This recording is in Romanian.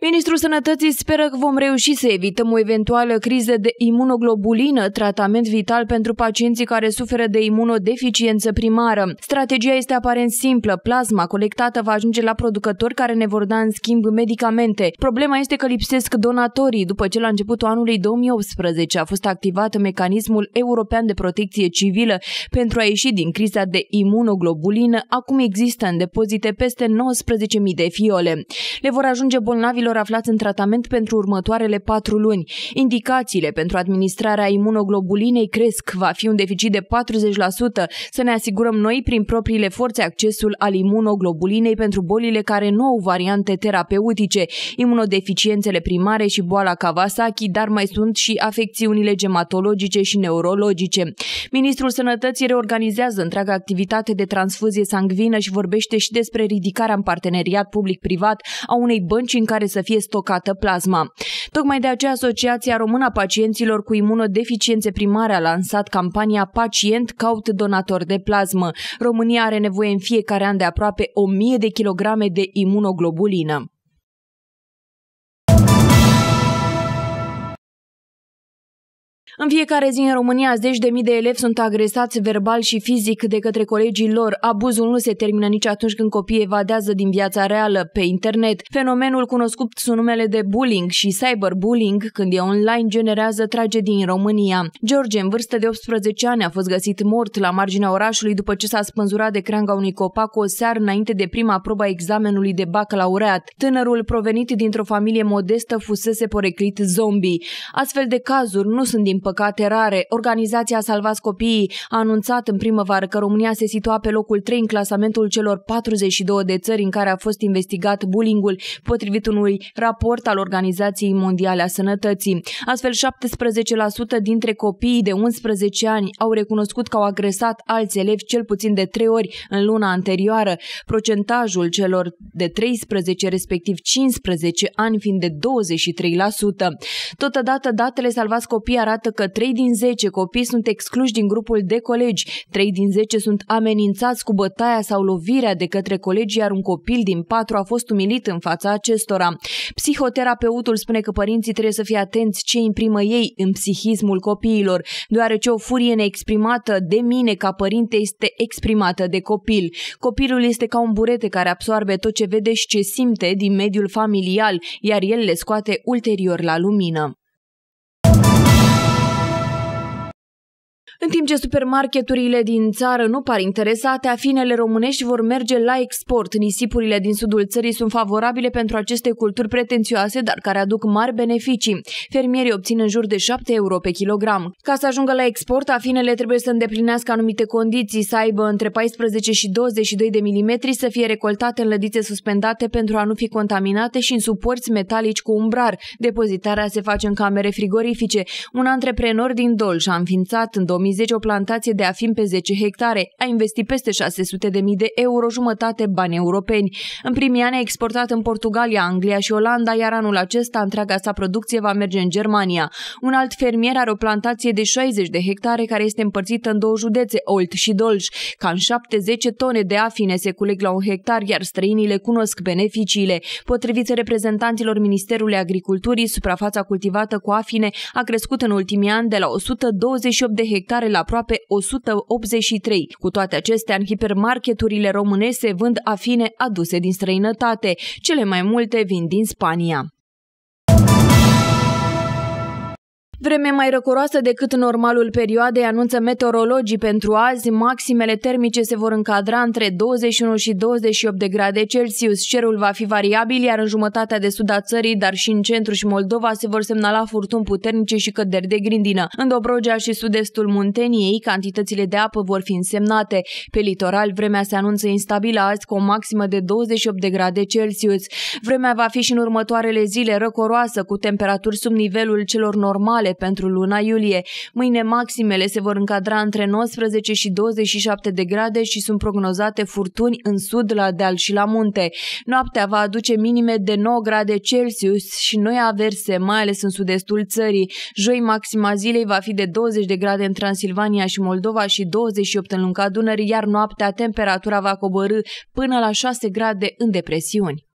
Ministrul Sănătății speră că vom reuși să evităm o eventuală criză de imunoglobulină, tratament vital pentru pacienții care suferă de imunodeficiență primară. Strategia este aparent simplă. Plasma colectată va ajunge la producători care ne vor da în schimb medicamente. Problema este că lipsesc donatorii. După ce la începutul anului 2018 a fost activat mecanismul european de protecție civilă pentru a ieși din criza de imunoglobulină, acum există în depozite peste 19.000 de fiole. Le vor ajunge bolnavilor aflați în tratament pentru următoarele patru luni. Indicațiile pentru administrarea imunoglobulinei cresc, va fi un deficit de 40%. Să ne asigurăm noi prin propriile forțe accesul al imunoglobulinei pentru bolile care nu au variante terapeutice, imunodeficiențele primare și boala Kawasaki, dar mai sunt și afecțiunile gematologice și neurologice. Ministrul Sănătății reorganizează întreaga activitate de transfuzie sanguină și vorbește și despre ridicarea în parteneriat public-privat a unei bănci în care să fie stocată plasma. Tocmai de aceea Asociația Română a Pacienților cu Imunodeficiențe Primare a lansat campania Pacient caut donator de plasmă. România are nevoie în fiecare an de aproape 1000 de kilograme de imunoglobulină. În fiecare zi în România, zeci de mii de elevi sunt agresați verbal și fizic de către colegii lor. Abuzul nu se termină nici atunci când copiii evadează din viața reală, pe internet. Fenomenul cunoscut sub numele de bullying și cyberbullying, când e online, generează tragedii în România. George, în vârstă de 18 ani, a fost găsit mort la marginea orașului după ce s-a spânzurat de creanga unui copac o seară înainte de prima probă a examenului de bacalaureat. Tânărul, provenit dintr-o familie modestă, fusese poreclit zombie. Astfel de cazuri nu sunt din păcate rare. Organizația Salvați Copiii a anunțat în primăvară că România se situa pe locul 3 în clasamentul celor 42 de țări în care a fost investigat bullyingul, potrivit unui raport al Organizației Mondiale a Sănătății. Astfel, 17% dintre copiii de 11 ani au recunoscut că au agresat alți elevi cel puțin de 3 ori în luna anterioară, procentajul celor de 13, respectiv 15 ani fiind de 23%. Totodată, datele Salvați Copii arată că 3 din 10 copii sunt excluși din grupul de colegi, 3 din 10 sunt amenințați cu bătaia sau lovirea de către colegi, iar un copil din 4 a fost umilit în fața acestora. Psihoterapeutul spune că părinții trebuie să fie atenți ce imprimă ei în psihismul copiilor, deoarece o furie neexprimată de mine ca părinte este exprimată de copil. Copilul este ca un burete care absorbe tot ce vede și ce simte din mediul familial, iar el le scoate ulterior la lumină. În timp ce supermarketurile din țară nu par interesate, afinele românești vor merge la export. Nisipurile din sudul țării sunt favorabile pentru aceste culturi pretențioase, dar care aduc mari beneficii. Fermierii obțin în jur de 7 euro pe kilogram. Ca să ajungă la export, afinele trebuie să îndeplinească anumite condiții, să aibă între 14 și 22 de milimetri, să fie recoltate în lădițe suspendate pentru a nu fi contaminate și în suporți metalici cu umbrar. Depozitarea se face în camere frigorifice. Un antreprenor din Dolj a înființat în 2000 2010 o plantație de afim pe 10 hectare. A investit peste 600 de mii de euro, jumătate bani europeni. În primii ani a exportat în Portugalia, Anglia și Olanda, iar anul acesta întreaga sa producție va merge în Germania. Un alt fermier are o plantație de 60 de hectare care este împărțită în două județe, Olt și Dolj. Cam 70 tone de afine se culeg la un hectar, iar străinii le cunosc beneficiile. Potrivit reprezentanților Ministerului Agriculturii, suprafața cultivată cu afine a crescut în ultimii ani de la 128 de hectare are la aproape 183. Cu toate acestea, în hipermarketurile române se vând afine aduse din străinătate. Cele mai multe vin din Spania. Vreme mai răcoroasă decât normalul perioadei anunță meteorologii pentru azi. Maximele termice se vor încadra între 21 și 28 de grade Celsius. Cerul va fi variabil, iar în jumătatea de sud a țării, dar și în centru și Moldova, se vor semnala furtuni puternice și căderi de grindină. În Dobrogea și sud-estul Munteniei, cantitățile de apă vor fi însemnate. Pe litoral, vremea se anunță instabilă azi cu o maximă de 28 de grade Celsius. Vremea va fi și în următoarele zile răcoroasă, cu temperaturi sub nivelul celor normale maximale pentru luna iulie. Mâine maximele se vor încadra între 19 și 27 de grade și sunt prognozate furtuni în sud, la deal și la munte. Noaptea va aduce minime de 9 grade Celsius și noi averse, mai ales în sud-estul țării. Joi maxima zilei va fi de 20 de grade în Transilvania și Moldova și 28 în lunga Dunării, iar noaptea temperatura va coborâ până la 6 grade în depresiuni.